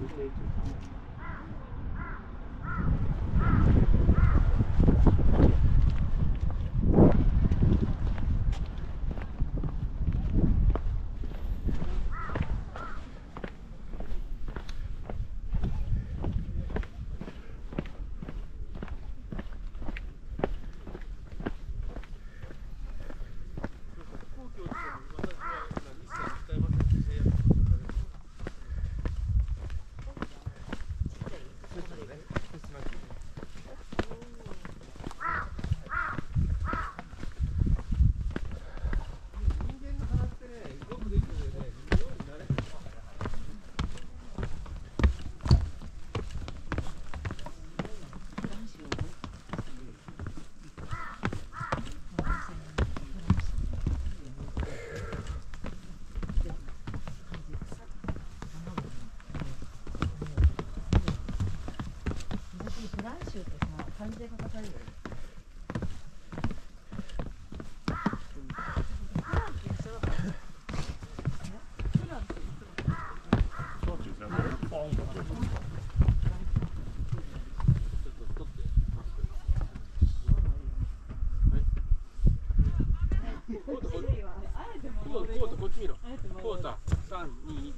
We saved your time. シュってさ、漢字で書かされるよね。こうこうこっち見ろ。こうさ、三二一。